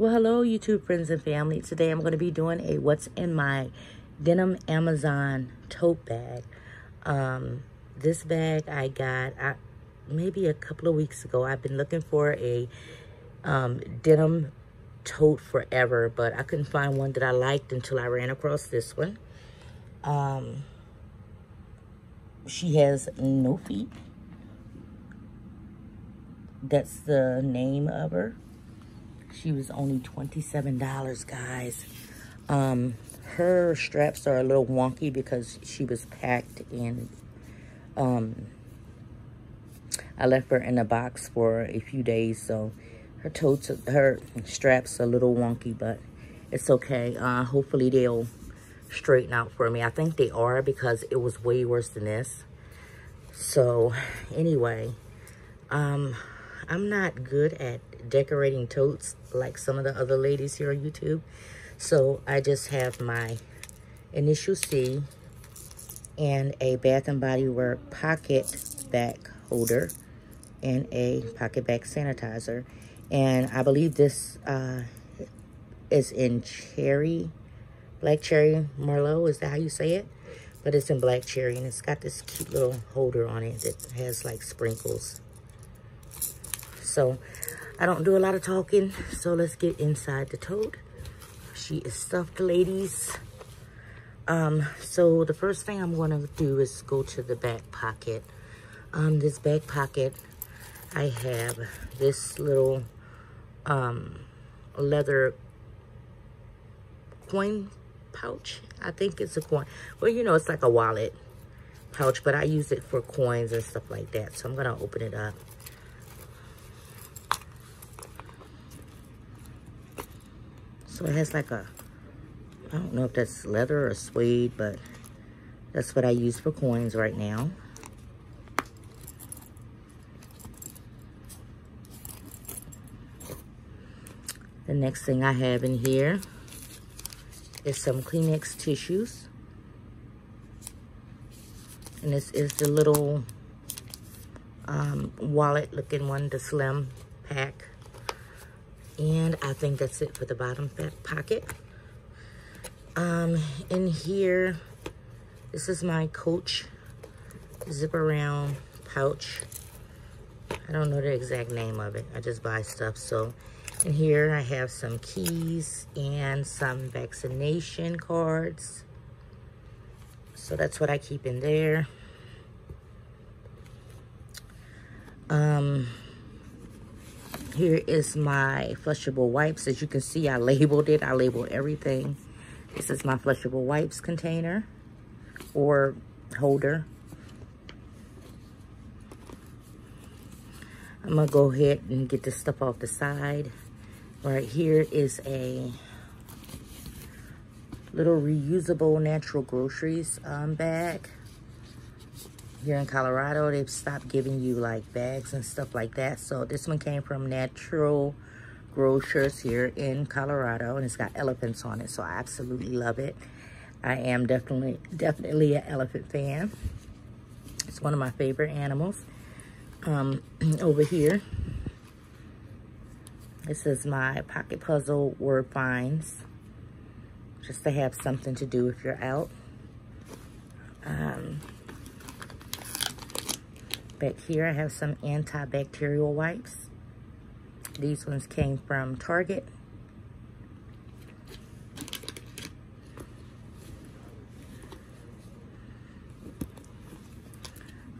Well, hello, YouTube friends and family. Today I'm going to be doing a what's in my denim Amazon tote bag. Um, this bag I got I, maybe a couple of weeks ago. I've been looking for a um, denim tote forever, but I couldn't find one that I liked until I ran across this one. Um, she has no feet. That's the name of her. She was only $27, guys. Um, her straps are a little wonky because she was packed in, um, I left her in a box for a few days, so her totes, her straps a little wonky, but it's okay. Uh, hopefully they'll straighten out for me. I think they are because it was way worse than this. So anyway, um, I'm not good at decorating totes like some of the other ladies here on YouTube. So I just have my initial C and a Bath and Body Works PocketBac holder and a PocketBac sanitizer. And I believe this uh, is in cherry, black cherry Merlot. Is that how you say it? But it's in black cherry and it's got this cute little holder on it that has like sprinkles. So I don't do a lot of talking. So let's get inside the tote. She is stuffed, ladies. Um, so the first thing I'm to do is go to the back pocket. Um, this back pocket, I have this little um, leather coin pouch. I think it's a coin. Well, you know, it's like a wallet pouch, but I use it for coins and stuff like that. So I'm to open it up. So it has like a, I don't know if that's leather or suede, but that's what I use for coins right now. The next thing I have in here is some Kleenex tissues. And this is the little um, wallet looking one, the slim pack. And I think that's it for the bottom back pocket. Um, in here, this is my Coach zip around pouch. I don't know the exact name of it. I just buy stuff. So in here I have some keys and some vaccination cards. So that's what I keep in there. Um, here is my flushable wipes. As you can see, I labeled it. I labeled everything. This is my flushable wipes container or holder. I'm to go ahead and get this stuff off the side. Right here is a little reusable natural groceries um, bag here in Colorado, they've stopped giving you like bags and stuff like that. So this one came from Natural Grocers here in Colorado and it's got elephants on it. So I absolutely love it. I am definitely, definitely an elephant fan. It's one of my favorite animals. Um, over here, this is my pocket puzzle word finds. Just to have something to do if you're out. Um, Back here, I have some antibacterial wipes. These ones came from Target.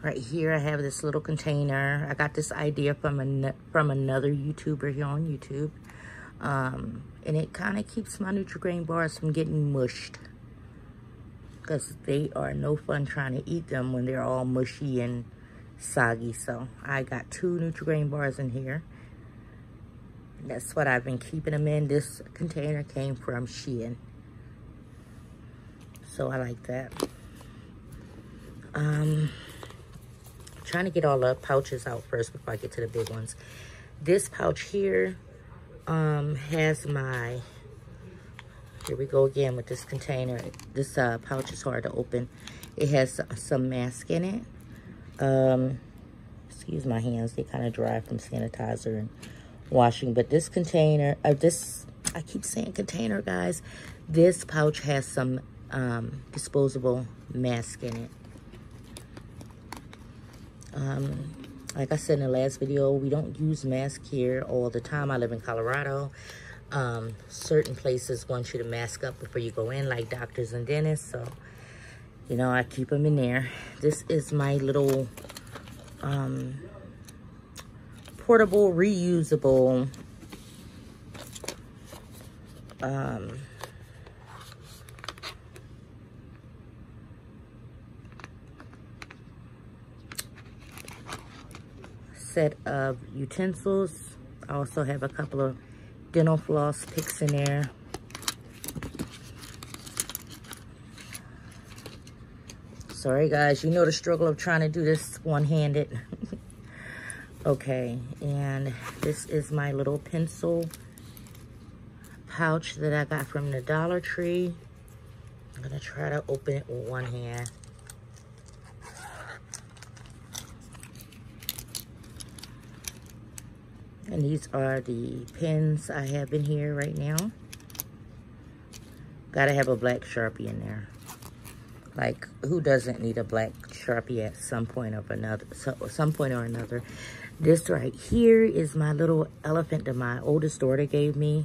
Right here, I have this little container. I got this idea from, an, from another YouTuber here on YouTube. Um, and it kind of keeps my Nutri-Grain bars from getting mushed. Because they are no fun trying to eat them when they're all mushy and soggy. So I got two Nutri-Grain bars in here. That's what I've been keeping them in. This container came from Shein. So I like that. Um, trying to get all the pouches out first before I get to the big ones. This pouch here um, has my, here we go again with this container. This uh, pouch is hard to open. It has some mask in it. Um, excuse my hands, they kind of dry from sanitizer and washing. But this container, uh, this, I keep saying container, guys. This pouch has some um, disposable mask in it. Um, like I said in the last video, we don't use mask here all the time. I live in Colorado. Um, certain places want you to mask up before you go in, like doctors and dentists. So, you know, I keep them in there. This is my little um, portable, reusable um, set of utensils. I also have a couple of dental floss picks in there. Sorry guys, you know the struggle of trying to do this one-handed. okay, and this is my little pencil pouch that I got from the Dollar Tree. I'm gonna try to open it with one hand. And these are the pens I have in here right now. Gotta have a black Sharpie in there. Like, who doesn't need a black Sharpie at some point or another? So, some point or another. This right here is my little elephant that my oldest daughter gave me.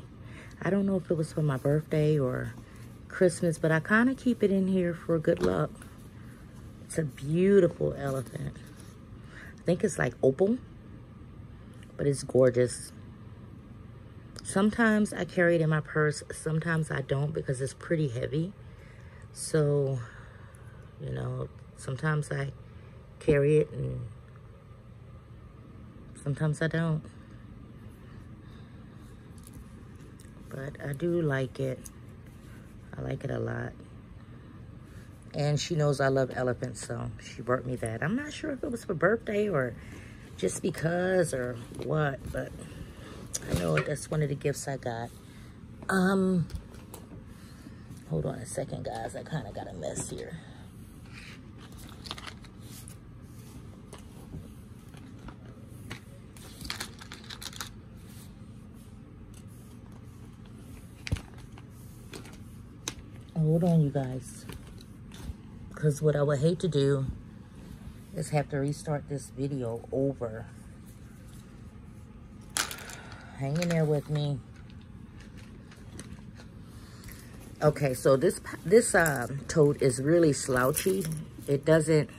I don't know if it was for my birthday or Christmas, but I kind of keep it in here for good luck. It's a beautiful elephant. I think it's like opal but it's gorgeous. Sometimes I carry it in my purse. Sometimes I don't because it's pretty heavy. So, you know, sometimes I carry it and sometimes I don't. But I do like it. I like it a lot. And she knows I love elephants, so she brought me that. I'm not sure if it was for birthday or just because or what, but I know that's one of the gifts I got. Um, hold on a second, guys. I kind of got a mess here. Hold on, you guys. Because what I would hate to do is have to restart this video over. Hang in there with me. Okay, so this this um, tote is really slouchy. It doesn't,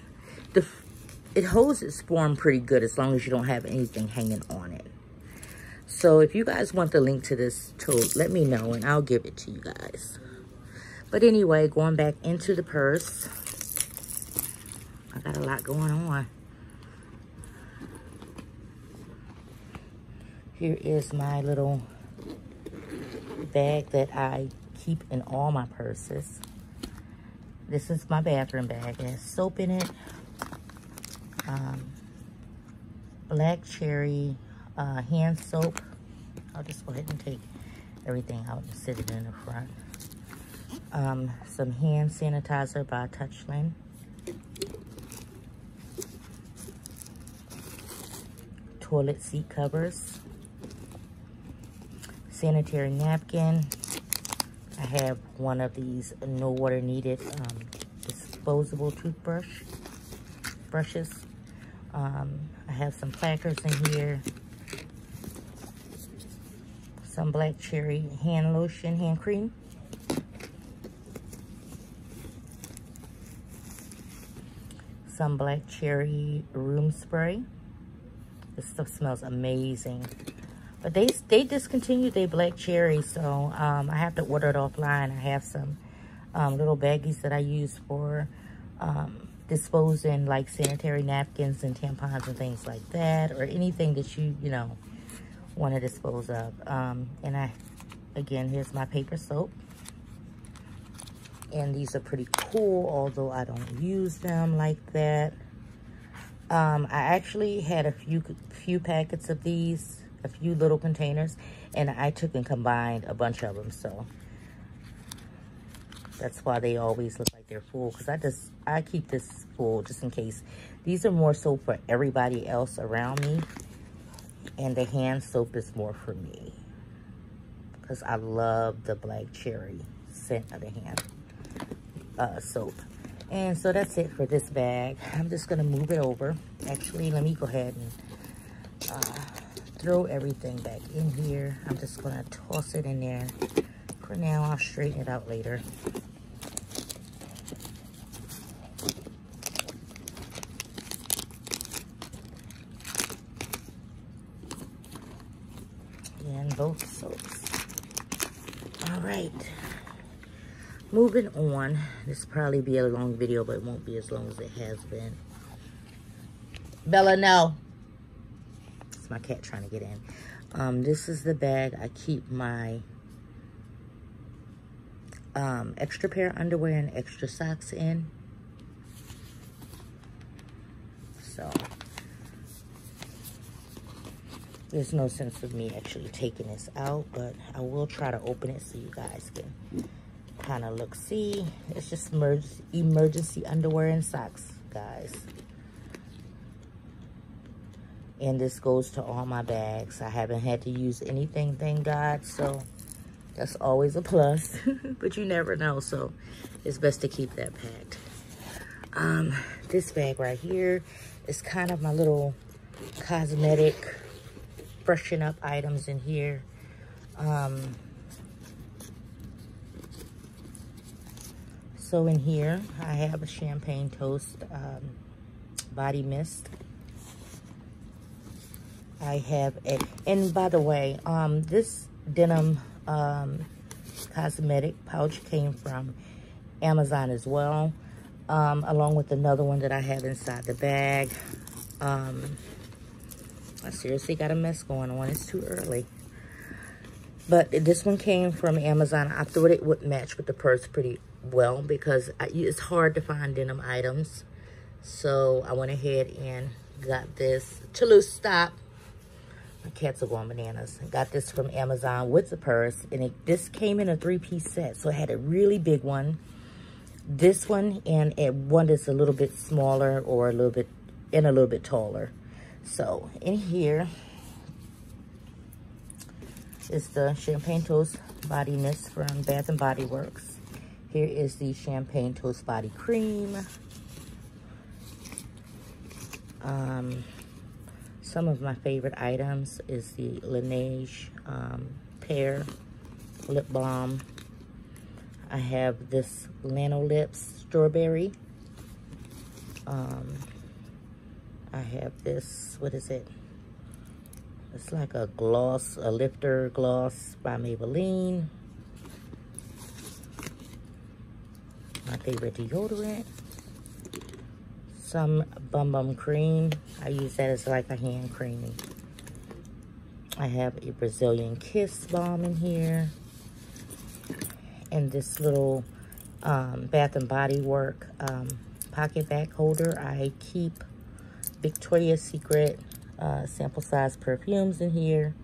the, it holds its form pretty good as long as you don't have anything hanging on it. So if you guys want the link to this tote, let me know and I'll give it to you guys. But anyway, going back into the purse. I got a lot going on. Here is my little bag that I keep in all my purses. This is my bathroom bag. It has soap in it. Um, black cherry uh, hand soap. I'll just go ahead and take everything out and sit it in the front. Um, some hand sanitizer by Touchland. toilet seat covers, sanitary napkin. I have one of these no water needed um, disposable toothbrush brushes. Um, I have some placards in here. Some black cherry hand lotion, hand cream. Some black cherry room spray. This stuff smells amazing. But they they discontinued their black cherry, so um, I have to order it offline. I have some um, little baggies that I use for um, disposing like sanitary napkins and tampons and things like that, or anything that you, you know, want to dispose of. Um, and I, again, here's my paper soap. And these are pretty cool, although I don't use them like that. Um, I actually had a few few packets of these, a few little containers, and I took and combined a bunch of them. So that's why they always look like they're full. Because I just I keep this full just in case. These are more so for everybody else around me. And the hand soap is more for me. Because I love the black cherry scent of the hand uh, soap. And so that's it for this bag. I'm just to move it over. Actually, let me go ahead and uh, throw everything back in here. I'm just to toss it in there. For now, I'll straighten it out later. And both soaps. All right moving on. This probably be a long video but it won't be as long as it has been. Bella no. It's my cat trying to get in. Um this is the bag i keep my um extra pair of underwear and extra socks in. So there's no sense of me actually taking this out but i will try to open it so you guys can kind of look. See, it's just emergency, emergency underwear and socks, guys. And this goes to all my bags. I haven't had to use anything, thank God. So that's always a plus. but you never know. So it's best to keep that packed. Um, this bag right here is kind of my little cosmetic freshen up items in here. Um, So in here, I have a Champagne Toast um, Body Mist. I have a, and by the way, um, this denim um, cosmetic pouch came from Amazon as well, um, along with another one that I have inside the bag. Um, I seriously got a mess going on. It's too early. But this one came from Amazon. I thought it would match with the purse pretty well because I, it's hard to find denim items. So I went ahead and got this Toulouse Stop. My cats are going bananas. got this from Amazon with the purse. And it, this came in a three-piece set. So it had a really big one. This one and a one that's a little bit smaller or a little bit and a little bit taller. So in here is the Champagne Toast Body Mist from Bath and Body Works. Here is the Champagne Toast Body Cream. Um, some of my favorite items is the Laneige um, Pear Lip Balm. I have this Lanolips Strawberry. Um, I have this, what is it? It's like a gloss, a lifter gloss by Maybelline. My favorite deodorant. Some Bum Bum Cream. I use that as like a hand cream. I have a Brazilian Kiss Balm in here. And this little um, Bath and Body Work um, PocketBac holder. I keep Victoria's Secret uh, sample size perfumes in here.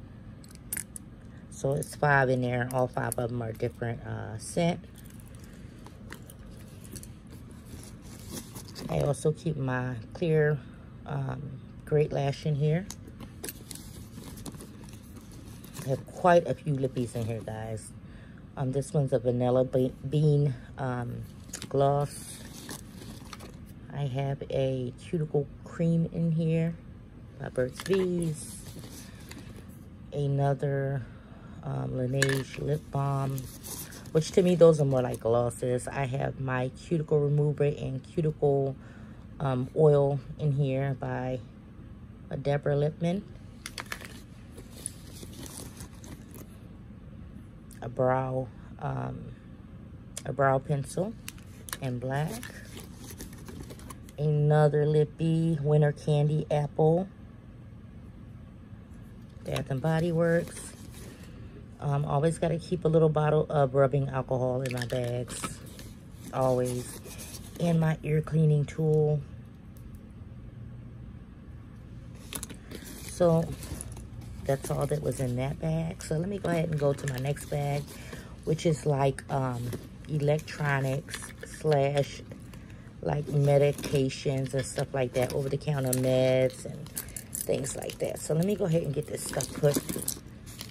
So it's five in there. All five of them are different uh, scent. I also keep my clear um, Great Lash in here. I have quite a few lippies in here, guys. Um, this one's a Vanilla Bean um, Gloss. I have a cuticle cream in here by Burt's Bees. Another um, Laneige lip balm which to me those are more like glosses. I have my cuticle remover and cuticle um, oil in here by a deborah lippmann a brow um, a brow pencil in black. Another lippy winter candy apple. Bath and body works um, always got to keep a little bottle of rubbing alcohol in my bags. Always. And my ear cleaning tool. So, that's all that was in that bag. So, let me go ahead and go to my next bag, which is like um, electronics slash like medications and stuff like that. Over-the-counter meds and things like that. So let me go ahead and get this stuff put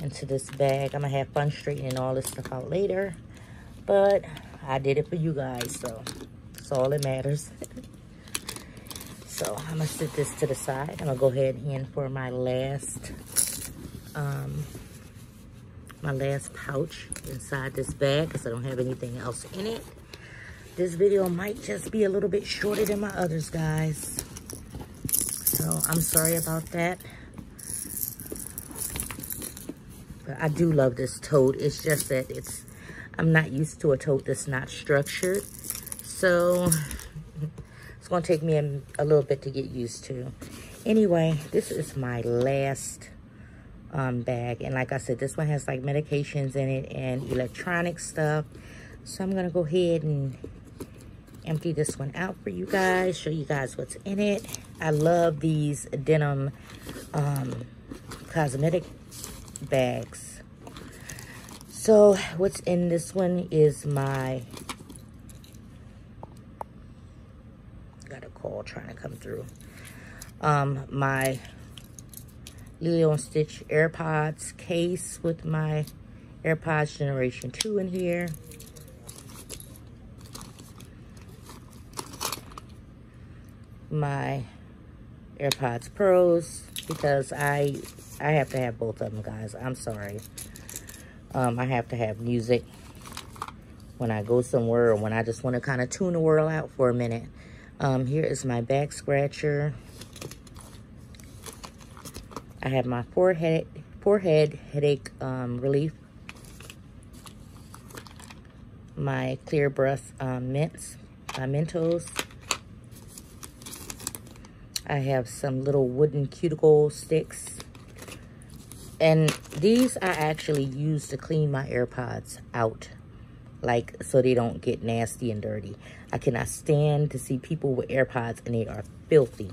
into this bag. I'm going to have fun straightening all this stuff out later. But I did it for you guys, so that's all that matters. so I'm going to sit this to the side. I'm going to go ahead and for my last, um, my last pouch inside this bag because I don't have anything else in it. This video might just be a little bit shorter than my others, guys. So I'm sorry about that. I do love this tote. It's just that it's, I'm not used to a tote that's not structured. So it's going to take me a, a, little bit to get used to. Anyway, this is my last um, bag. And like I said, this one has like medications in it and electronic stuff. So I'm going to go ahead and empty this one out for you guys, show you guys what's in it. I love these denim um, cosmetic bags. So what's in this one is my, got a call trying to come through. Um, my Lilo and Stitch AirPods case with my AirPods Generation 2 in here. my AirPods Pros because I I have to have both of them, guys. I'm sorry. Um, I have to have music when I go somewhere or when I just want to kind of tune the world out for a minute. Um, here is my back scratcher. I have my forehead forehead headache um, relief. My clear breath um, mints, my Mentos. I have some little wooden cuticle sticks. And these I actually use to clean my AirPods out. Like, so they don't get nasty and dirty. I cannot stand to see people with AirPods and they are filthy.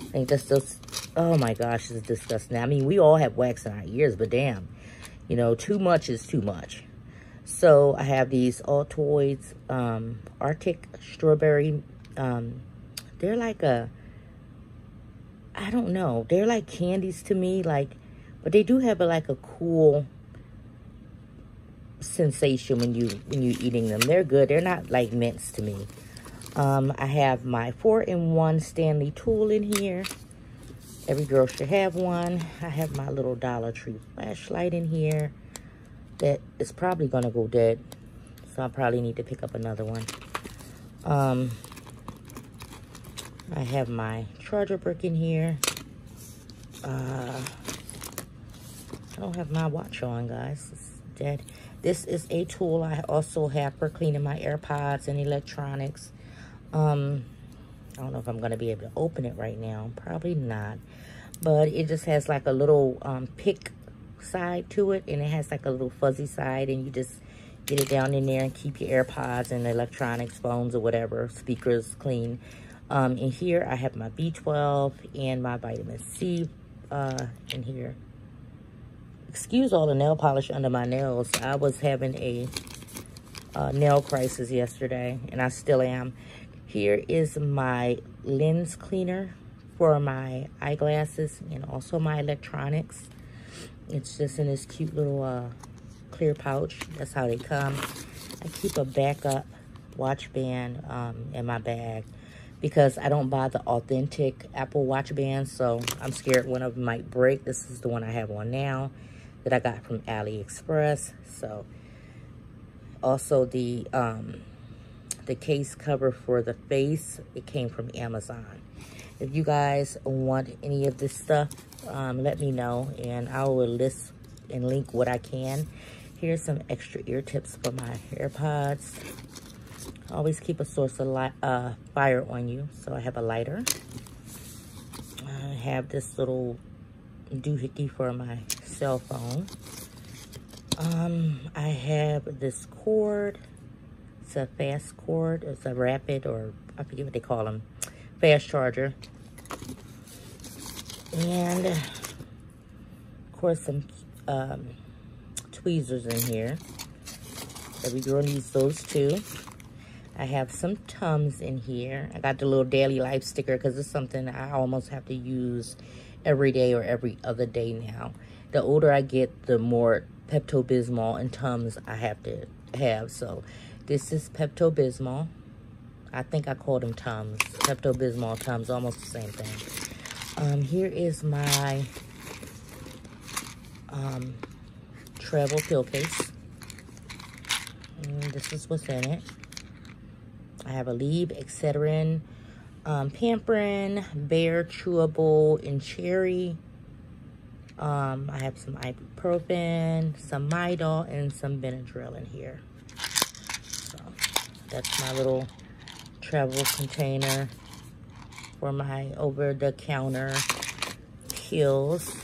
I think that's just, oh my gosh, it's disgusting. I mean, we all have wax in our ears, but damn. You know, too much is too much. So I have these Altoids um, Arctic Strawberry. Um, they're like a I don't know. They're like candies to me, like, but they do have a, like a cool sensation when you when you eating them. They're good. They're not like mints to me. Um, I have my four-in-one Stanley tool in here. Every girl should have one. I have my little Dollar Tree flashlight in here that is probably going to go dead. So I probably need to pick up another one. Um, I have my charger brick in here. Uh, I don't have my watch on, guys. It's dead. This is a tool I also have for cleaning my AirPods and electronics. Um, I don't know if I'm going to be able to open it right now. Probably not. But it just has like a little um, pick side to it. And it has like a little fuzzy side. And you just get it down in there and keep your AirPods and electronics, phones or whatever, speakers clean. Um, in here, I have my B12 and my vitamin C uh, in here. Excuse all the nail polish under my nails. I was having a uh, nail crisis yesterday, and I still am. Here is my lens cleaner for my eyeglasses and also my electronics. It's just in this cute little uh, clear pouch. That's how they come. I keep a backup watch band um, in my bag because I don't buy the authentic Apple Watch bands, so I'm scared one of them might break. This is the one I have on now that I got from AliExpress. So, also the um, the case cover for the face, it came from Amazon. If you guys want any of this stuff, um, let me know, and I will list and link what I can. Here's some extra ear tips for my AirPods. Always keep a source of light, uh, fire on you. So I have a lighter. I have this little doohickey for my cell phone. Um, I have this cord. It's a fast cord. It's a rapid or I forget what they call them. Fast charger. And of course some um, tweezers in here. Every girl needs those too. I have some Tums in here. I got the little daily life sticker because it's something I almost have to use every day or every other day now. The older I get, the more Pepto-Bismol and Tums I have to have. So this is Pepto-Bismol. I think I called them Tums. Pepto-Bismol, Tums, almost the same thing. Um, here is my um, travel pill case. And this is what's in it. I have Aleve, Excedrin, um, Pamprin, Bayer, Chewable, and Cherry. Um, I have some ibuprofen, some Midol, and some Benadryl in here. So that's my little travel container for my over-the-counter pills.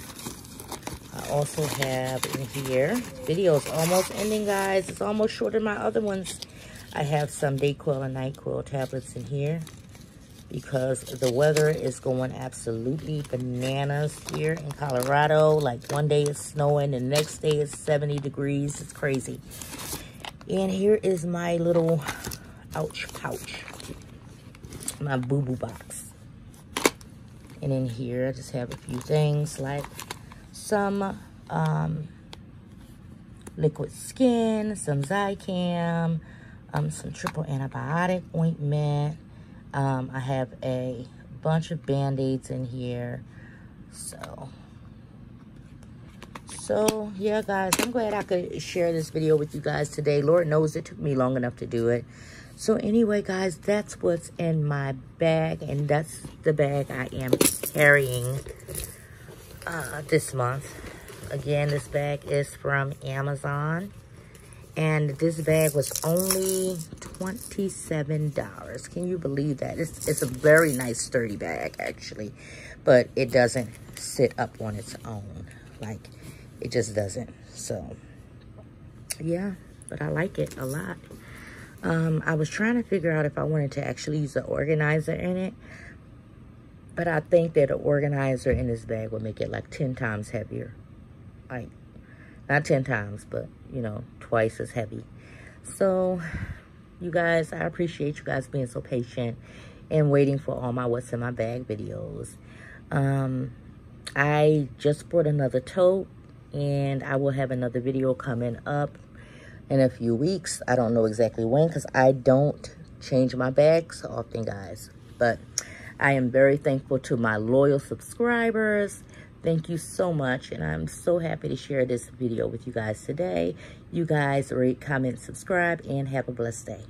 I also have in here, video is almost ending, guys. It's almost shorter than my other ones. I have some Dayquil and NyQuil tablets in here because the weather is going absolutely bananas here in Colorado. Like one day it's snowing, the next day it's 70 degrees. It's crazy. And here is my little ouch pouch, my boo-boo box. And in here, I just have a few things like some um, liquid skin, some Zicam, um, some triple antibiotic ointment, um, I have a bunch of band-aids in here. So, so yeah, guys, I'm glad I could share this video with you guys today. Lord knows it took me long enough to do it. So anyway, guys, that's what's in my bag. And that's the bag I am carrying uh, this month. Again, this bag is from Amazon. And this bag was only $27. Can you believe that? It's, it's a very nice sturdy bag, actually. But it doesn't sit up on its own. Like, it just doesn't. So, yeah. But I like it a lot. Um, I was trying to figure out if I wanted to actually use an organizer in it. But I think that an organizer in this bag would make it like 10 times heavier. Like, not 10 times, but, you know, twice as heavy. So, you guys, I appreciate you guys being so patient and waiting for all my What's in My Bag videos. Um, I just bought another tote, and I will have another video coming up in a few weeks. I don't know exactly when, because I don't change my bags often, guys. But I am very thankful to my loyal subscribers Thank you so much, and I'm so happy to share this video with you guys today. You guys rate, comment, subscribe, and have a blessed day.